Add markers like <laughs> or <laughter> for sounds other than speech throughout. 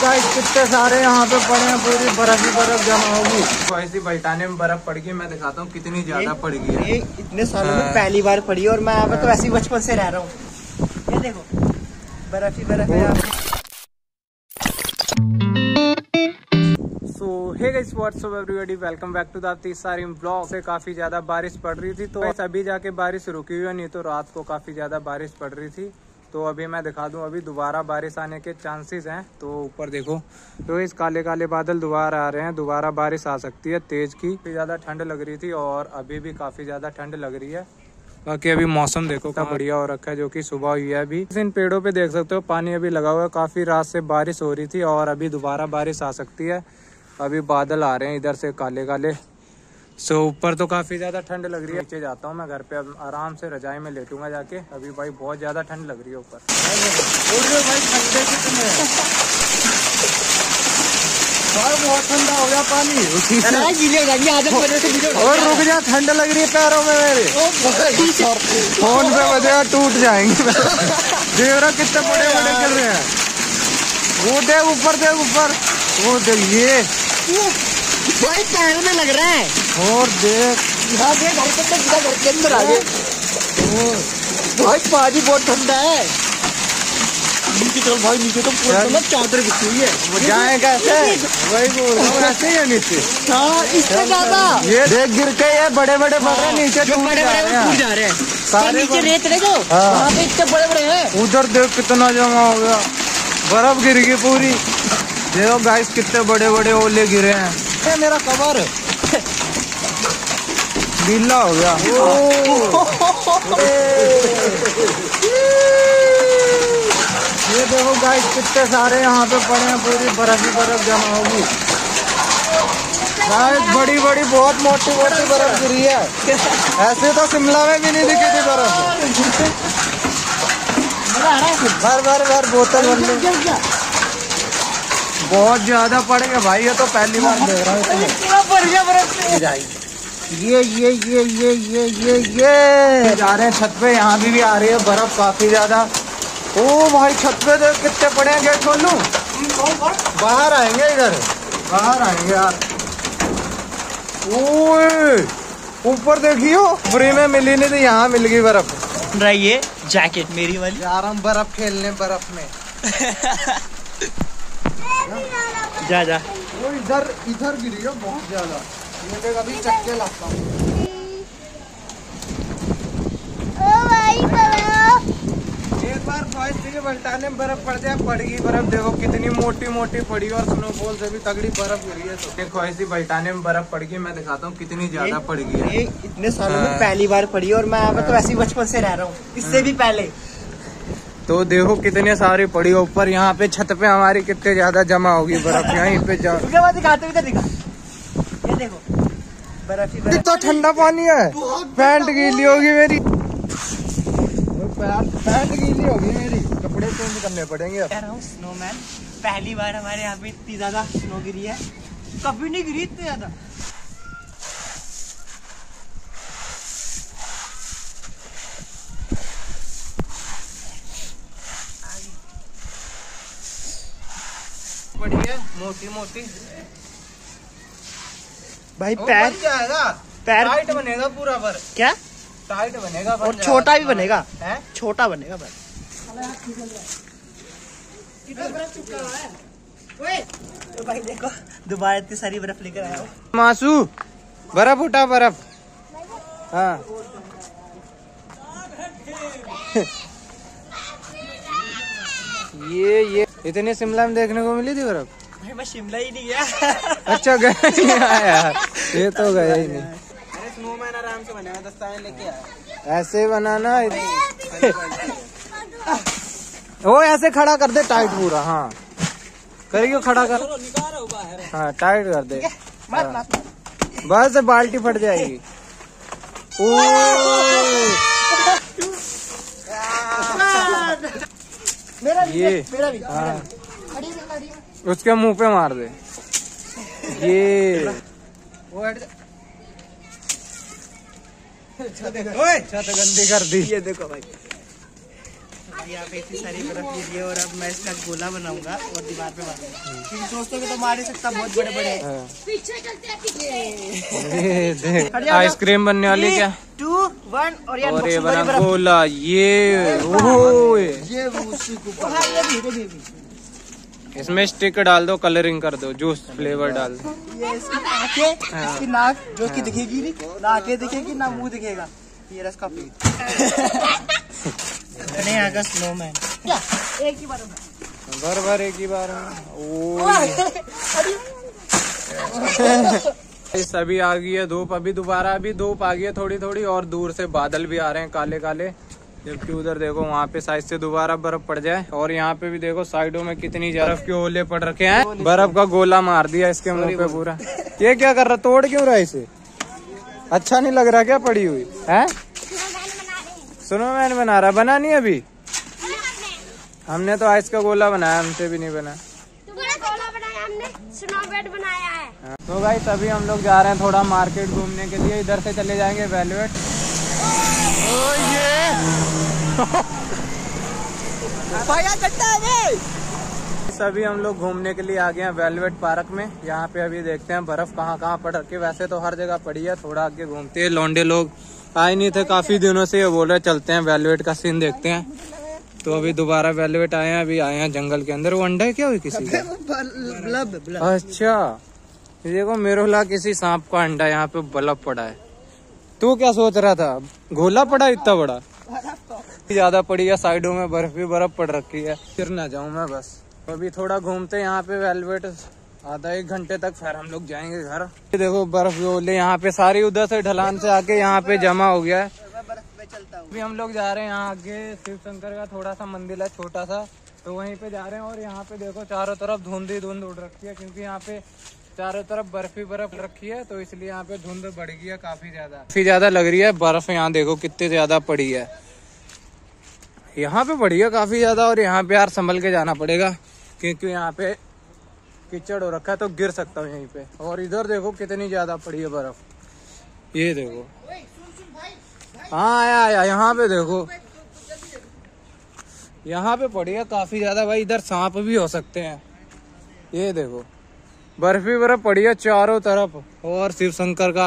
Guys कितने सारे यहाँ पे पड़े हैं पूरी बर्फ़ ही बर्फ़ जमा होगी। तो ऐसी बल्टाने में बर्फ़ पड़ गई मैं दिखाता हूँ कितनी ज़्यादा पड़ गई है। ये इतने सालों में हाँ। पहली बार पड़ी और मैं यहाँ पे तो ऐसे ही बचपन से रह रहा हूँ। ये देखो बर्फ़ ही बर्फ़ है यहाँ so hey guys what's up everybody welcome back to the तीसारी blog से काफ़ी ज़्यादा बारिश पड़ रही थी तो अभी जाके बारिश रुकी हुई है नहीं तो रात को काफ़ी ज़्यादा बारिश पड़ रही थी। तो अभी मैं दिखा दूँ अभी दोबारा बारिश आने के चांसेस हैं तो ऊपर देखो। तो इस काले काले बादल दोबारा आ रहे हैं दोबारा बारिश आ सकती है तेज की। काफ़ी ज़्यादा ठंड लग रही थी और अभी भी काफ़ी ज़्यादा ठंड लग रही है। बाकी अभी मौसम देखो क्या बढ़िया हो रखा है जो कि सुबह हुई है अभी। इन पेड़ों पे देख सकते हो पानी अभी लगा हुआ है काफ़ी रात से बारिश हो रही थी और अभी दोबारा बारिश आ सकती है। अभी बादल आ रहे हैं इधर से काले काले सो so, ऊपर तो काफ़ी ज़्यादा ठंड लग रही है। नीचे जाता हूँ मैं घर पे अब आराम से रजाई में लेटूँगा जाके। अभी भाई बहुत ज़्यादा ठंड लग रही है ऊपर। बहुत ठंडा हो गया पानी। और रुक जा ठंड लग रही है पैरों में मेरे। फ़ोन पे बजेगा टूट जाएँगे। देख रहा कितने बड़े बड़े चल रहे हैं। वो देख ऊपर देख ऊपर। वो देख ये। भाई पैर में लग रहा है। और देख। यहाँ देख घर के अंदर सीधा घर के अंदर आ गए। भाई पानी बहुत ठंडा है। नीचे चल भाई नीचे तो पूरा मतलब चादर बिछी हुई है। वो जाए कैसे वही बोल रहा ऐसे ही है नीचे। हाँ इससे ज़्यादा। ये देख गिर के ये बड़े बड़े पड़ रहे नीचे जो बड़े जा बड़े रहे टूट हैं। जा रहे हैं। सारे नीचे रेत रहे जो। हाँ। वहाँ पे इतने बड़े बड़े हैं। उधर देख कितना जमा हो गया। बर्फ़ गिर गई पूरी। देखो गाइस कितने बड़े बड़े ओले गिरे हैं। ये मेरा कवर। गीला हो गया। ये देखो गाइस कितने सारे यहाँ पे पड़े हैं पूरी बर्फ़ ही बर्फ़ जमा होगी। गाइस बड़ी बड़ी बहुत मोटी मोटी बर्फ़ गिरी है। ऐसे तो शिमला में भी नहीं दिखी थी बर्फ़। भर भर भर बोतल भर लो बहुत ज़्यादा पड़ेगा भाई ये तो पहली बार देख रहा हूँ बर्फ़ ये ये ये ये ये ये ये। जा रहे हैं छत पे यहाँ भी, भी आ रही है बर्फ़ काफ़ी ज़्यादा। ओ भाई छत पे देख कितने पड़े हैं गेट खोल? लूँ बाहर आएँगे इधर। बाहर आएँगे यार। ऊपर देखियो फ्री में मिली नहीं थी यहाँ मिल गई बर्फ़। ये जैकेट मेरी वाली। यार हम बर्फ़ खेलने बर्फ़ में। <laughs> जा जा। वो इधर इधर गिरी है बहुत ज़्यादा। ये देख अभी चक्के लाता हूँ। एक बार बॉयज़ के बल्टाने में बर्फ़ पड़ जाए पड़ गई बर्फ़। देखो कितनी मोटी मोटी पड़ी और स्नोफॉल से भी तगड़ी बर्फ़ गिरी है। तो देखो ऐसी बल्टाने में बर्फ़ पड़ गई मैं दिखाता हूँ कितनी ज़्यादा पड़ गई है। ये इतने सालों में हाँ। पहली बार पड़ी है और मैं तो ऐसे ही बचपन से रह रहा हूँ। इससे भी पहले। तो देखो कितने सारी पड़ी है। ऊपर यहाँ पे छत पे हमारी कितने ज़्यादा जमा होगी बर्फ़। यहीं पे जा उसके बाद दिखाते दिखा। ये देखो बर्फ़ ही बर्फ़। ठंडा पानी है। पैंट गीली होगी मेरी। पैंट गीली होगी मेरी। कपड़े चेंज करने पड़ेंगे स्नोमैन पहली बार हमारे यहाँ पे इतनी ज़्यादा स्नो गिरी है। कभी नहीं गिरी इतनी ज़्यादा बड़ी है मोटी मोटी। भाई पैर जाएगा। पैर टाइट बनेगा पूरा पर। क्या? टाइट बनेगा बन और छोटा भी बनेगा। हैं? छोटा बनेगा पैर तो भाई देखो दोबारा इतनी सारी बर्फ़ लेकर आया हूँ। मासू बर्फ़ उठा बर्फ़। हाँ। <laughs> ये ये। इतने शिमला में देखने को मिली थी बर्फ़? भाई मैं शिमला ही नहीं गया। अच्छा नहीं यार। ये तो गए ही नहीं। अरे स्नोमैन आराम से लेके आया ऐसे बनाना वो ऐसे खड़ा कर दे टाइट पूरा हाँ। करियो खड़ा कर? हाँ टाइट कर दे। मत बस बाल्टी फट जाएगी। ओ। <laughs> मेरा भी ये मेरा भी हाँ। उसके मुँह पे मार दे। ये। ओए। छत गंदी कर दी। ये देखो भाई। यहाँ पे इतनी सारी बर्फ़ है और अब मैं इसका गोला बनाऊँगा और दीवार पे मारूँगा। क्योंकि दोस्तों को तो मार नहीं सकता बहुत बड़े बड़े हाँ। पीछे चलते ये देख आइसक्रीम बनने वाली क्या? टू वन और ये और ये बना। गोला ये ओहो ये। इसमें स्टिक डाल दो कलरिंग कर दो जूस फ्लेवर डाल दो। ये इसकी आँखें हाँ। इसकी नाक जो कि दिखेगी नहीं ना आँखें दिखेगी ना मुँह दिखेगा। ये रस का पेट अपने यहाँ का स्नोमैन एक ही बार में। भर भर एक ही बार इस अभी आ गई है धूप अभी दोबारा अभी धूप आ गई है थोड़ी थोड़ी और दूर से बादल भी आ रहे हैं काले काले जबकि उधर देखो वहाँ पे साइड से दोबारा बर्फ़ पड़ जाए और यहाँ पे भी देखो साइडों में कितनी बर्फ़ के ओले पड़ रखे हैं। बर्फ़ का गोला मार दिया इसके मुँह पे पूरा। ये क्या कर रहा तोड़ क्यों रहा इसे? अच्छा नहीं लग रहा क्या पड़ी हुई? है? सुनो मैंने बना रहा बना नहीं अभी? हमने तो आइस का गोला बनाया हमसे भी नहीं बना। बनाया हमने स्नो बेड बनाया है तो भाई तभी हम लोग जा रहे हैं थोड़ा मार्केट घूमने के लिए। इधर से चले जाएँगे वेलवेट भैया चट्टा है सभी हम लोग घूमने के लिए आ गए हैं वेलवेट पार्क में। यहाँ पे अभी देखते हैं बर्फ़ कहाँ कहाँ पड़ रखी वैसे तो हर जगह पड़ी है थोड़ा आगे घूमते हैं। लौंडे लोग आए नहीं थे काफ़ी दिनों से ये बोल रहे चलते हैं वेलवेट का सीन देखते हैं। तो अभी दोबारा वेलवेट आए हैं अभी आए हैं जंगल के अंदर। वो अंडा है क्या हुई किसी का? <laughs> अच्छा देखो मेरे ला किसी सांप का अंडा यहाँ पे बल्ब पड़ा है। तू क्या सोच रहा था? गोला पड़ा इतना बड़ा? ज़्यादा पड़ी है साइडों में बर्फ़ भी बर्फ़ पड़ रखी है। फिर ना जाऊँ मैं बस। तो अभी थोड़ा घूमते यहाँ पे वेलवेट आधा एक घंटे तक फिर हम लोग जाएँगे घर। देखो बर्फ़ ओले यहाँ पे सारी उधर से ढलान से आके यहाँ पे जमा हो गया हूँ। अभी हम लोग जा रहे हैं यहाँ आगे शिव शंकर का थोड़ा सा मंदिर है छोटा सा। तो वहीं पे जा रहे हैं और यहाँ पे देखो चारों तरफ़ धुंध ही धुंध उड़ रखी है क्योंकि यहाँ पे चारों तरफ़ बर्फ़ ही बर्फ़ रखी है तो इसलिए यहाँ पे धुंध बढ़ गई है काफ़ी ज़्यादा। काफ़ी ज़्यादा लग रही है बर्फ़ यहाँ, देखो कितनी ज़्यादा पड़ी है। यहाँ पे पड़ी है काफ़ी ज़्यादा और यहाँ पे यार संभल के जाना पड़ेगा, क्योंकि यहाँ पे कीचड़ हो रखा है तो गिर सकता हूँ यहीं पे। और इधर देखो कितनी ज़्यादा पड़ी है बर्फ़। ये देखो। हाँ आया आया, यहाँ पे देखो। यहाँ पे पड़ी है काफ़ी ज़्यादा, भाई इधर सांप भी हो सकते हैं। ये देखो। बर्फ़ बर्फ़ पड़ी है चारों तरफ़। और शिव शंकर का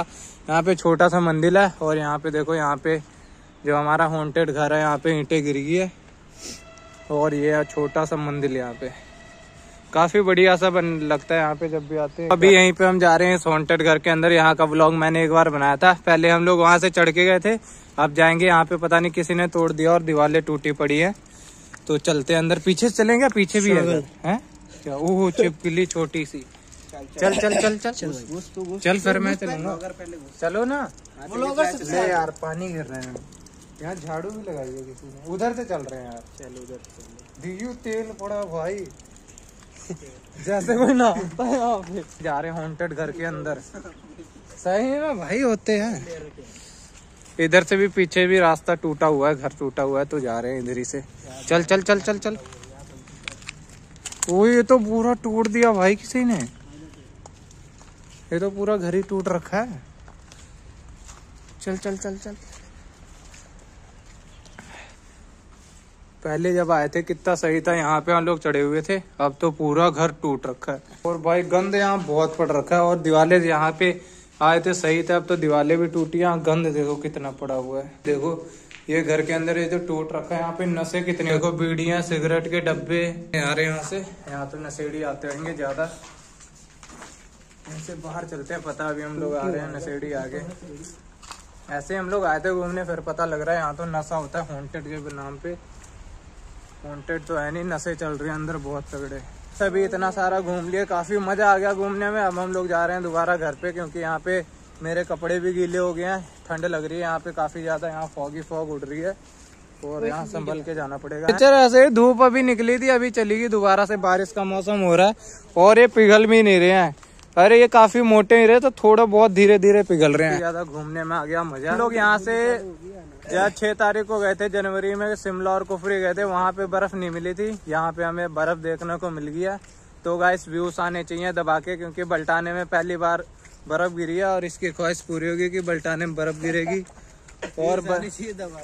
यहाँ पे छोटा सा मंदिर है और यहाँ पे देखो यहाँ पे जो हमारा हॉन्टेड घर है यहाँ पे ईंटें गिर गई है। और ये छोटा सा मंदिर यहाँ पे। काफ़ी बढ़िया सा बन लगता है यहाँ पे जब भी आते हैं। अभी यहीं पे हम जा रहे हैं इस हॉन्टेड घर के अंदर। यहाँ का ब्लॉग मैंने एक बार बनाया था। पहले हम लोग वहाँ से चढ़ के गए थे। अब जाएँगे यहाँ पे पता नहीं किसी ने तोड़ दिया और दीवारें टूटी पड़ी है। तो चलते हैं अंदर। पीछे चलेंगे पीछे भी है? हैं? क्या? ओह चिपकली छोटी सी। चल चल चल चल। चल चल फिर मैं चलूँगा। चलो ना। ले यार पानी गिर रहे हैं यहाँ झाड़ू भी लगाई है किसी ने। उधर से चल रहे हैं यार। चल उधर दियो तेल पड़ा भाई। जैसे कोई ना है जा रहे हॉन्टेड घर के अंदर। सही में भाई होते हैं। इधर से भी पीछे भी रास्ता टूटा हुआ है घर टूटा हुआ है तो जा रहे हैं इधर ही से। चल चल चल चल चल। ओ ये तो पूरा टूट दिया भाई किसी ने। ये तो पूरा घर ही टूट रखा है। चल चल चल चल। पहले जब आए थे कितना सही था यहाँ पे हम लोग चढ़े हुए थे अब तो पूरा घर टूट रखा है। और भाई गंद यहाँ बहुत पड़ रखा है और दीवारें यहाँ पे आए थे सही थे अब तो दीवारें भी टूटी यहाँ गंद देखो कितना पड़ा हुआ है। देखो ये घर के अंदर ये जो टूट रखा है यहाँ पे नशे कितने देखो बीड़ियाँ सिगरेट के डब्बे आ रहे यहाँ से। यहाँ तो नशेड़ी आते रहेंगे ज़्यादा। ऐसे बाहर चलते हैं पता अभी हम लोग आ रहे हैं नशेड़ी आगे। ऐसे हम लोग आए थे घूमने फिर पता लग रहा है यहाँ तो नशा होता है हॉन्टेड के नाम पे। हॉन्टेड तो है नहीं नशे चल रहे है अंदर बहुत तगड़े। सभी इतना सारा घूम लिए काफ़ी मज़ा आ गया घूमने में। अब हम लोग जा रहे हैं दोबारा घर पे क्योंकि यहाँ पे मेरे कपड़े भी गीले हो गए हैं ठंड लग रही है यहाँ पे काफ़ी ज़्यादा यहाँ फॉगी फॉग उड़ रही है। और यहाँ संभल के जाना पड़ेगा। पिक्चर ऐसे धूप अभी निकली थी अभी चली गई दोबारा से बारिश का मौसम हो रहा है। और ये पिघल भी नहीं रहे हैं। अरे ये काफ़ी मोटे ही रहे तो थोड़ा बहुत धीरे धीरे पिघल रहे हैं। ज़्यादा घूमने में आ गया मज़ा। लोग यहाँ से यहाँ छह तारीख को गए थे जनवरी में शिमला और कुफरी गए थे, वहाँ पे बर्फ़ नहीं मिली थी। यहाँ पे हमें बर्फ़ देखने को मिल गया। तो गाइस व्यूज़ आने चाहिए दबा के, क्यूँकी बल्टाने में पहली बार बर्फ़ गिरी है, और इसकी ख्वाहिश पूरी होगी कि बल्टाने में बर्फ़ गिरेगी। और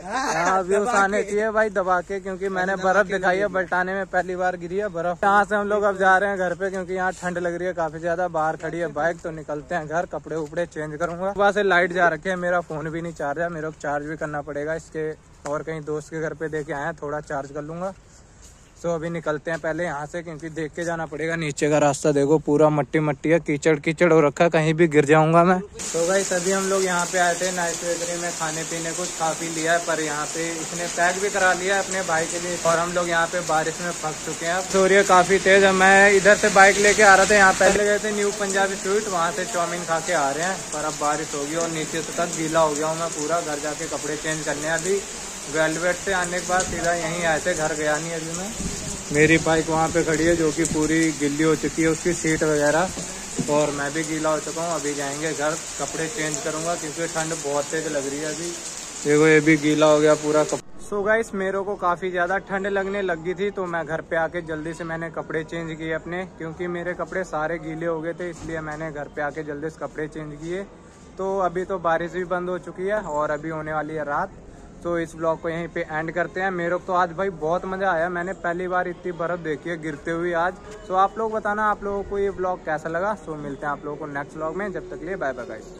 हाँ व्यूज़ आने चाहिए भाई दबा के क्योंकि मैंने बर्फ़ दिखाई है बल्टाने में पहली बार गिरी है बर्फ़। यहाँ से हम लोग अब जा रहे हैं घर पे क्योंकि यहाँ ठंड लग रही है काफ़ी ज़्यादा बाहर खड़ी है बाइक तो निकलते हैं घर कपड़े उपड़े चेंज करूँगा। सुबह से लाइट जा रखे है मेरा फ़ोन भी नहीं चार्ज है मेरे को चार्ज भी करना पड़ेगा इसके और कहीं दोस्त के घर पे दे के आए थोड़ा चार्ज कर लूँगा। सो अभी निकलते हैं पहले यहाँ से, क्योंकि देख के जाना पड़ेगा। नीचे का रास्ता देखो, पूरा मट्टी मट्टी है कीचड़ कीचड़ हो रखा कहीं भी गिर जाऊँगा मैं। तो भाई सभी हम लोग यहाँ पे आए थे नाइट बेकरी में खाने पीने कुछ खा पी लिया है, पर यहाँ पे इसने पैक भी करा लिया है अपने भाई के लिए, और हम लोग यहाँ पे बारिश में फंस चुके हैं। सूर्य काफ़ी तेज है, मैं इधर से बाइक लेके आ रहा था यहाँ, पहले गए थे न्यू पंजाबी स्वीट वहाँ से चाउमीन खा के आ रहे हैं, पर अब बारिश होगी और नीचे से तक गीला हो गया हूँ मैं पूरा, घर जाके कपड़े चेंज करने अभी। वेलवेट से आने के बाद सीधा यहीं आए थे, घर गया नहीं अभी मैं। मेरी बाइक वहाँ पे खड़ी है, जो कि पूरी गिल्ली हो चुकी है, उसकी सीट वगैरह। और मैं भी गीला हो चुका हूँ, अभी जाएँगे घर। कपड़े चेंज करूँगा, क्योंकि ठंड बहुत तेज लग रही है अभी। देखो, ये भी गीला हो गया पूरा कप... सो गाइस मेरे को काफ़ी ज़्यादा ठंड लगने लगी थी तो मैं घर पे आके जल्दी से मैंने कपड़े चेंज किए अपने। क्योंकि मेरे कपड़े सारे गीले हो गए थे, इसलिए मैंने घर पे आके जल्दी से कपड़े चेंज किए। तो अभी तो बारिश भी बंद हो चुकी है, और अभी होने वाली है रात। तो इस ब्लॉग को यहीं पे एंड करते हैं। मेरे को तो आज भाई बहुत मज़ा आया। मैंने पहली बार इतनी बर्फ़ देखी है, गिरते हुए आज। तो आप लोग बताना आप लोगों को ये ब्लॉग कैसा लगा? सो मिलते हैं आप लोगों को नेक्स्ट ब्लॉग में। जब तक लिए बाय बाय गाइस